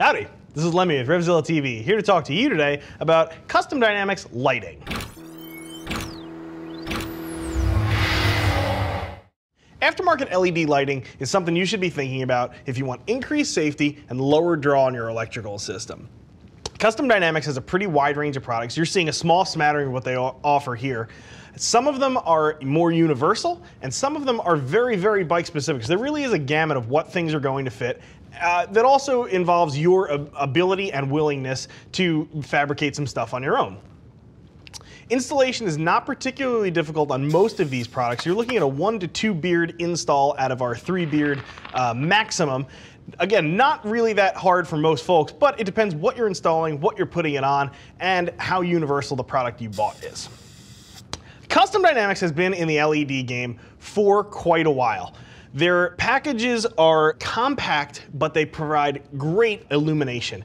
Howdy, this is Lemmy of Revzilla TV, here to talk to you today about Custom Dynamics lighting. Aftermarket LED lighting is something you should be thinking about if you want increased safety and lower draw on your electrical system. Custom Dynamics has a pretty wide range of products. You're seeing a small smattering of what they offer here. Some of them are more universal, and some of them are very, very bike specific. So there really is a gamut of what things are going to fit. Uh, that also involves your ability and willingness to fabricate some stuff on your own. Installation is not particularly difficult on most of these products. You're looking at a one to two beard install out of our three beard uh, maximum. Again, not really that hard for most folks, but it depends what you're installing, what you're putting it on, and how universal the product you bought is. Custom Dynamics has been in the LED game for quite a while. Their packages are compact, but they provide great illumination.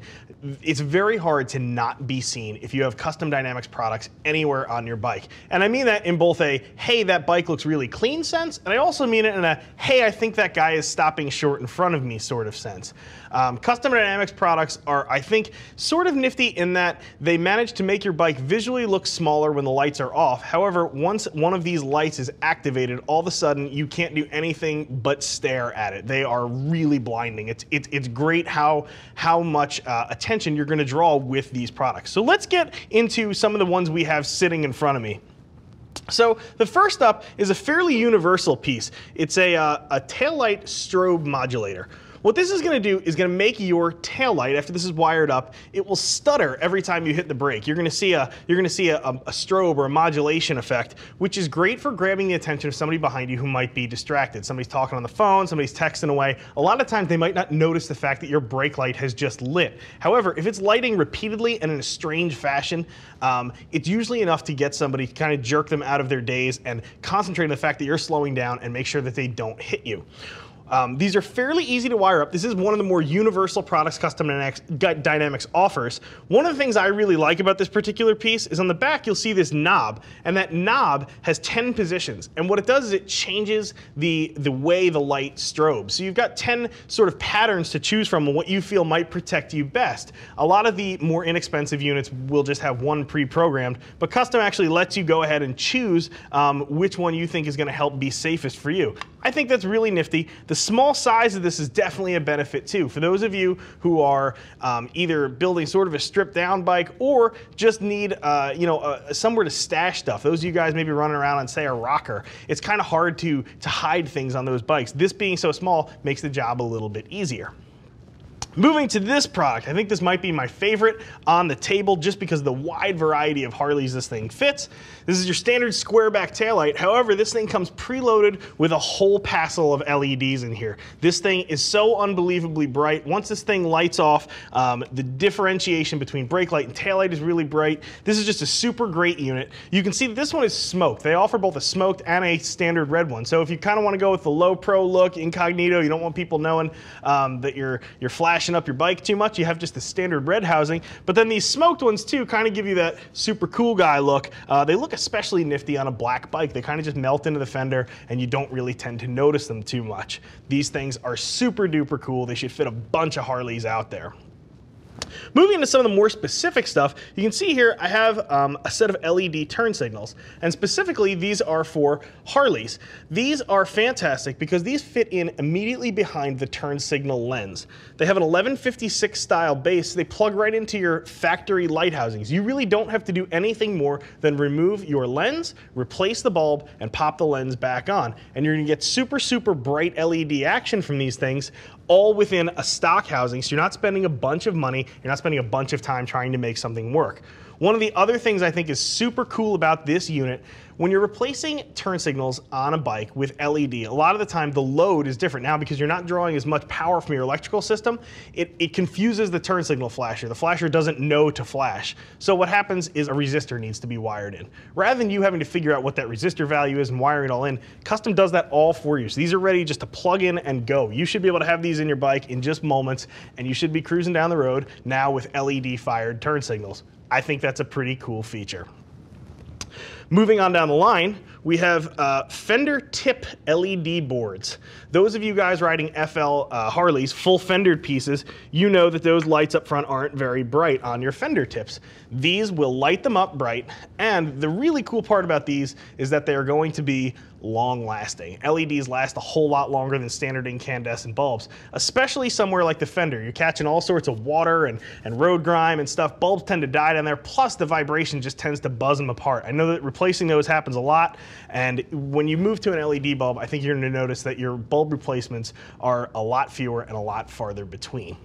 It's very hard to not be seen if you have Custom Dynamics products anywhere on your bike. And I mean that in both a, hey, that bike looks really clean sense, and I also mean it in a, hey, I think that guy is stopping short in front of me sort of sense. Um, Custom Dynamics products are, I think, sort of nifty in that they manage to make your bike visually look smaller when the lights are off. However, once one of these lights is activated, all of a sudden you can't do anything but stare at it. They are really blinding. It's, it's, it's great how, how much uh, attention you're gonna draw with these products. So let's get into some of the ones we have sitting in front of me. So the first up is a fairly universal piece. It's a, uh, a taillight strobe modulator. What this is gonna do is gonna make your tail light, after this is wired up, it will stutter every time you hit the brake. You're gonna see a, you're gonna see a, a, a strobe or a modulation effect, which is great for grabbing the attention of somebody behind you who might be distracted. Somebody's talking on the phone, somebody's texting away. A lot of times they might not notice the fact that your brake light has just lit. However, if it's lighting repeatedly and in a strange fashion, um, it's usually enough to get somebody to kind of jerk them out of their daze and concentrate on the fact that you're slowing down and make sure that they don't hit you. Um, these are fairly easy to wire up. This is one of the more universal products Custom Dynamics offers. One of the things I really like about this particular piece is on the back you'll see this knob, and that knob has 10 positions. And what it does is it changes the, the way the light strobes. So you've got 10 sort of patterns to choose from and what you feel might protect you best. A lot of the more inexpensive units will just have one pre-programmed, but Custom actually lets you go ahead and choose um, which one you think is gonna help be safest for you. I think that's really nifty. The small size of this is definitely a benefit too. For those of you who are um, either building sort of a stripped down bike or just need uh, you know uh, somewhere to stash stuff, those of you guys maybe running around on say a rocker, it's kind of hard to, to hide things on those bikes. This being so small makes the job a little bit easier. Moving to this product, I think this might be my favorite on the table just because the wide variety of Harleys this thing fits. This is your standard square back taillight. However, this thing comes preloaded with a whole passel of LEDs in here. This thing is so unbelievably bright. Once this thing lights off, um, the differentiation between brake light and taillight is really bright. This is just a super great unit. You can see that this one is smoked. They offer both a smoked and a standard red one. So if you kind of want to go with the low pro look, incognito, you don't want people knowing um, that you're, you're flashing up your bike too much. You have just the standard red housing. But then these smoked ones too kind of give you that super cool guy look. Uh, they look especially nifty on a black bike. They kind of just melt into the fender and you don't really tend to notice them too much. These things are super duper cool. They should fit a bunch of Harleys out there. Moving into some of the more specific stuff, you can see here I have um, a set of LED turn signals, and specifically these are for Harleys. These are fantastic because these fit in immediately behind the turn signal lens. They have an 1156 style base, so they plug right into your factory light housings. You really don't have to do anything more than remove your lens, replace the bulb, and pop the lens back on. And you're gonna get super, super bright LED action from these things all within a stock housing, so you're not spending a bunch of money, you're not spending a bunch of time trying to make something work. One of the other things I think is super cool about this unit, when you're replacing turn signals on a bike with LED, a lot of the time the load is different now because you're not drawing as much power from your electrical system. It, it confuses the turn signal flasher. The flasher doesn't know to flash. So what happens is a resistor needs to be wired in. Rather than you having to figure out what that resistor value is and wiring it all in, Custom does that all for you. So these are ready just to plug in and go. You should be able to have these in your bike in just moments and you should be cruising down the road now with LED fired turn signals. I think that's a pretty cool feature. Moving on down the line, we have uh, fender tip LED boards. Those of you guys riding FL uh, Harleys, full fendered pieces, you know that those lights up front aren't very bright on your fender tips. These will light them up bright, and the really cool part about these is that they are going to be long lasting. LEDs last a whole lot longer than standard incandescent bulbs, especially somewhere like the fender. You're catching all sorts of water and, and road grime and stuff. Bulbs tend to die down there, plus the vibration just tends to buzz them apart. I know that replacing those happens a lot, and when you move to an LED bulb, I think you're gonna notice that your bulb replacements are a lot fewer and a lot farther between.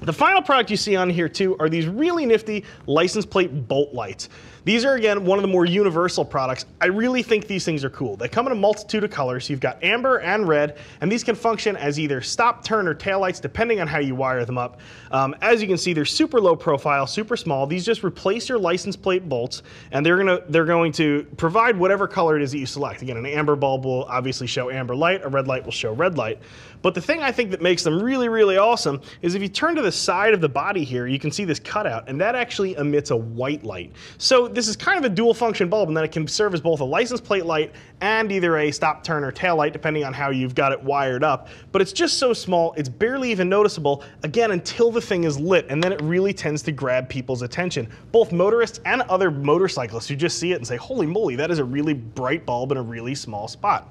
The final product you see on here too are these really nifty license plate bolt lights. These are again one of the more universal products. I really think these things are cool. They come in a multitude of colors. You've got amber and red, and these can function as either stop, turn, or tail lights depending on how you wire them up. Um, as you can see, they're super low profile, super small. These just replace your license plate bolts, and they're gonna they're going to provide whatever color it is that you select. Again, an amber bulb will obviously show amber light, a red light will show red light. But the thing I think that makes them really, really awesome is if you turn to the side of the body here, you can see this cutout, and that actually emits a white light. So this is kind of a dual function bulb, and then it can serve as both a license plate light and either a stop, turn, or tail light, depending on how you've got it wired up. But it's just so small, it's barely even noticeable, again, until the thing is lit, and then it really tends to grab people's attention. Both motorists and other motorcyclists who just see it and say, holy moly, that is a really bright bulb in a really small spot.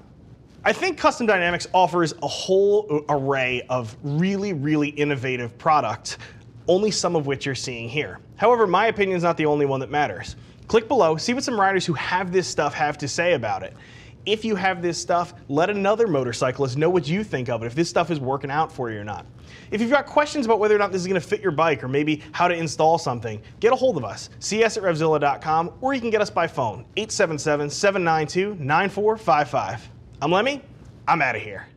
I think Custom Dynamics offers a whole array of really, really innovative products, only some of which you're seeing here. However, my opinion is not the only one that matters. Click below, see what some riders who have this stuff have to say about it. If you have this stuff, let another motorcyclist know what you think of it, if this stuff is working out for you or not. If you've got questions about whether or not this is going to fit your bike or maybe how to install something, get a hold of us. Us at RevZilla.com or you can get us by phone, 877 792 9455. I'm Lemmy. I'm out of here.